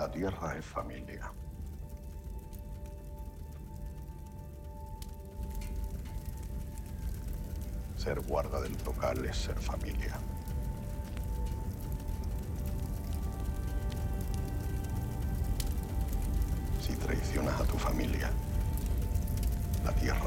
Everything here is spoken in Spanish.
La tierra es familia. Ser guarda del local es ser familia. Si traicionas a tu familia, la tierra.